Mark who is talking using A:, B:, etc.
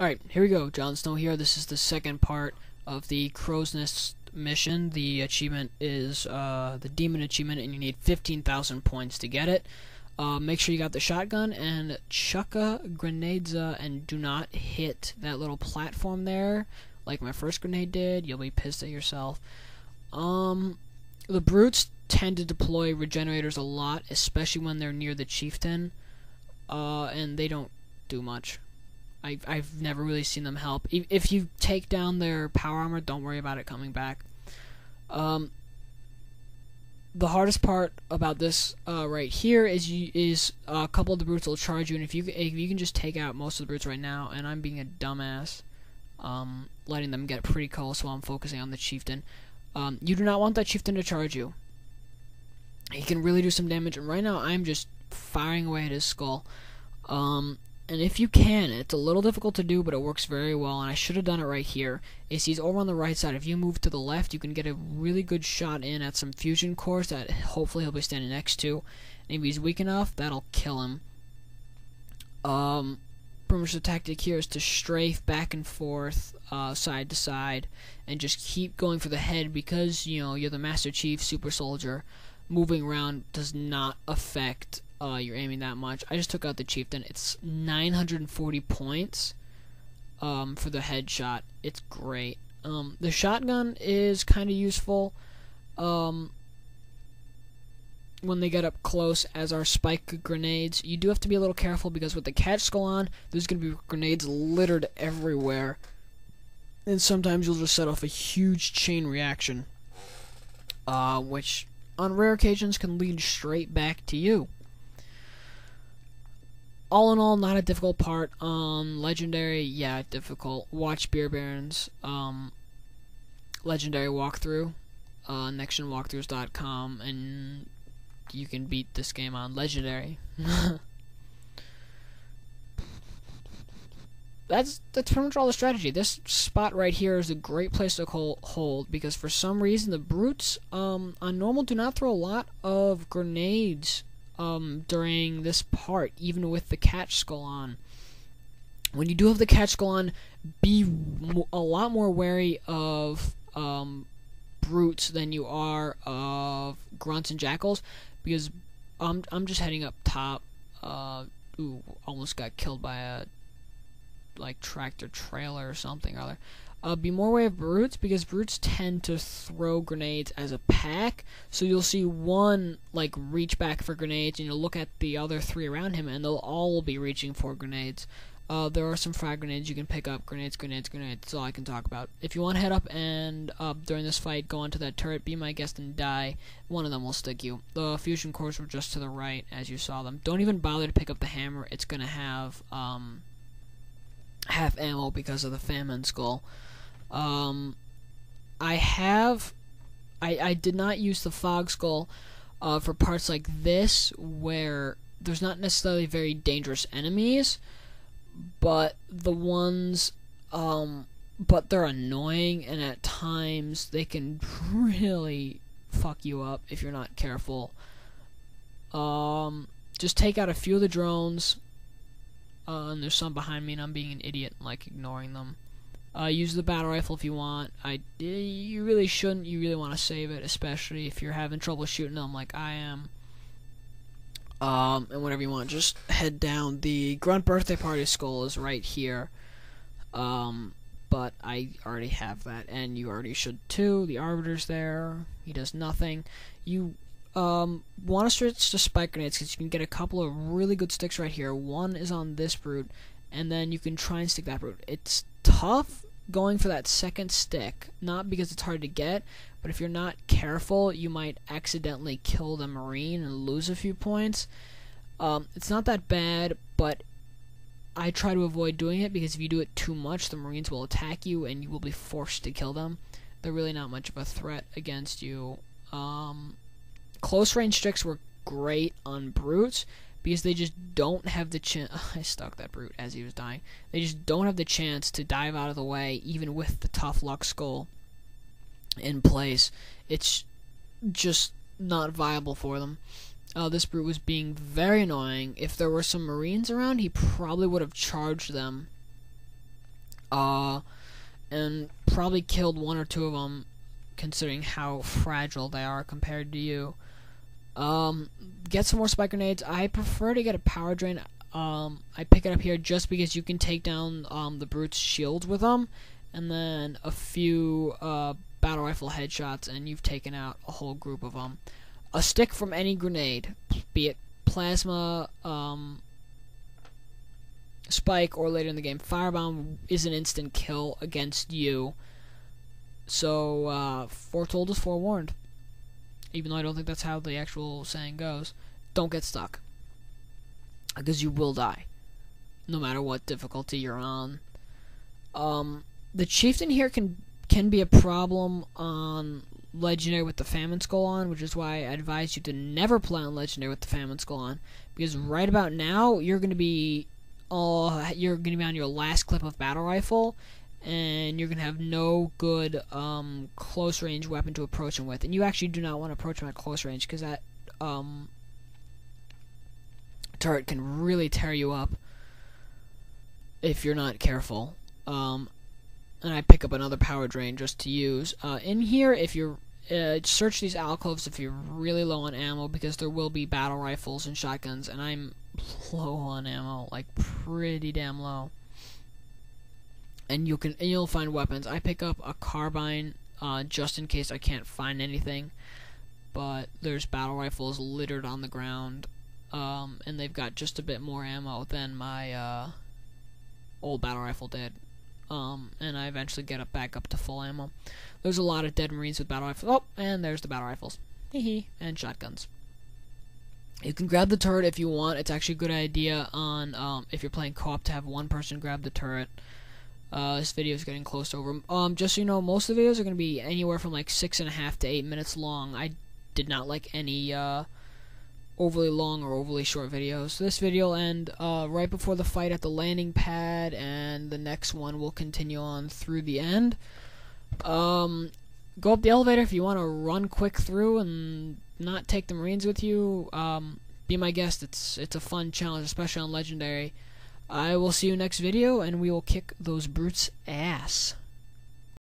A: Alright, here we go. Jon Snow here. This is the second part of the Crow's Nest mission. The achievement is uh, the Demon Achievement, and you need 15,000 points to get it. Uh, make sure you got the shotgun, and chuck a grenades, uh, and do not hit that little platform there, like my first grenade did. You'll be pissed at yourself. Um, the brutes tend to deploy regenerators a lot, especially when they're near the chieftain, uh, and they don't do much. I've, I've never really seen them help. If you take down their power armor, don't worry about it coming back. Um, the hardest part about this uh, right here is you, is a couple of the brutes will charge you, and if you if you can just take out most of the brutes right now, and I'm being a dumbass, um, letting them get pretty close while I'm focusing on the chieftain. Um, you do not want that chieftain to charge you. He can really do some damage, and right now I'm just firing away at his skull. Um, and if you can, it's a little difficult to do, but it works very well, and I should have done it right here, is he's over on the right side. If you move to the left, you can get a really good shot in at some fusion cores that hopefully he'll be standing next to. And if he's weak enough, that'll kill him. Um, pretty much the tactic here is to strafe back and forth, uh, side to side, and just keep going for the head because, you know, you're the Master Chief Super Soldier. Moving around does not affect uh, you're aiming that much. I just took out the chieftain. It's 940 points um, for the headshot. It's great. Um, the shotgun is kind of useful um, when they get up close as our spike grenades. You do have to be a little careful because with the catch skull on, there's going to be grenades littered everywhere. And sometimes you'll just set off a huge chain reaction, uh, which on rare occasions can lead straight back to you all in all, not a difficult part. Um, legendary, yeah, difficult. Watch Beer Baron's um, legendary walkthrough, uh, nextgenwalkthroughs.com, and you can beat this game on legendary. that's that's pretty much all the strategy. This spot right here is a great place to hold because for some reason the brutes um, on normal do not throw a lot of grenades um, during this part, even with the catch skull on. When you do have the catch skull on, be a lot more wary of um, brutes than you are of grunts and jackals, because I'm I'm just heading up top. Uh, ooh, almost got killed by a like tractor trailer or something or other. Uh, be more aware of brutes because brutes tend to throw grenades as a pack. So you'll see one like reach back for grenades, and you'll look at the other three around him, and they'll all be reaching for grenades. Uh, there are some frag grenades you can pick up. Grenades, grenades, grenades. That's all I can talk about. If you want to head up and uh, during this fight go onto that turret, be my guest and die. One of them will stick you. The fusion cores were just to the right as you saw them. Don't even bother to pick up the hammer. It's gonna have um, half ammo because of the famine skull. Um, I have, I, I did not use the fog skull uh, for parts like this where there's not necessarily very dangerous enemies, but the ones, um, but they're annoying and at times they can really fuck you up if you're not careful. Um, just take out a few of the drones. Uh, and there's some behind me, and I'm being an idiot, and like ignoring them. Uh, use the battle rifle if you want. I you really shouldn't. You really want to save it, especially if you're having trouble shooting them like I am. Um, and whatever you want, just head down. The grunt birthday party skull is right here. Um, but I already have that, and you already should too. The arbiter's there. He does nothing. You um, want to switch to spike grenades because you can get a couple of really good sticks right here. One is on this brute, and then you can try and stick that brute. It's tough going for that second stick, not because it's hard to get, but if you're not careful, you might accidentally kill the marine and lose a few points. Um, it's not that bad, but I try to avoid doing it because if you do it too much, the marines will attack you and you will be forced to kill them. They're really not much of a threat against you. Um, close range sticks were great on brutes because they just don't have the chance. I stuck that brute as he was dying. They just don't have the chance to dive out of the way, even with the tough luck skull in place. It's just not viable for them. Uh, this brute was being very annoying. If there were some marines around, he probably would have charged them Uh, and probably killed one or two of them, considering how fragile they are compared to you. Um, get some more spike grenades. I prefer to get a power drain. Um, I pick it up here just because you can take down um, the brute's shields with them, and then a few uh, battle rifle headshots, and you've taken out a whole group of them. A stick from any grenade, be it plasma, um, spike, or later in the game, firebomb is an instant kill against you. So, uh, foretold is forewarned. Even though I don't think that's how the actual saying goes. Don't get stuck. Because you will die. No matter what difficulty you're on. Um, the chieftain here can can be a problem on legendary with the famine skull on, which is why I advise you to never play on legendary with the famine skull on, because right about now you're going to be uh, you're going to be on your last clip of battle rifle, and you're to have no good um, close range weapon to approach him with, and you actually do not want to approach him at close range because that um, turret can really tear you up if you're not careful. Um, and I pick up another power drain just to use. Uh, in here, if you're uh, search these alcoves if you're really low on ammo because there will be battle rifles and shotguns, and I'm low on ammo, like pretty damn low. And you can and you'll find weapons. I pick up a carbine uh, just in case I can't find anything, but there's battle rifles littered on the ground, um, and they've got just a bit more ammo than my uh, old battle rifle did. Um, and I eventually get up back up to full ammo. There's a lot of dead marines with battle rifles. Oh, and there's the battle rifles. And shotguns. You can grab the turret if you want. It's actually a good idea on um, if you're playing co-op to have one person grab the turret. Uh, this video is getting close to over. Um, just so you know, most of the videos are going to be anywhere from like six and a half to eight minutes long. I did not like any uh, overly long or overly short videos. So this video will end uh, right before the fight at the landing pad, and the next one will continue on through the end. Um, go up the elevator if you want to run quick through and not take the Marines with you. Um, be my guest. It's it's a fun challenge, especially on Legendary. I will see you next video, and we will kick those brutes' ass.